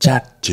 Chat.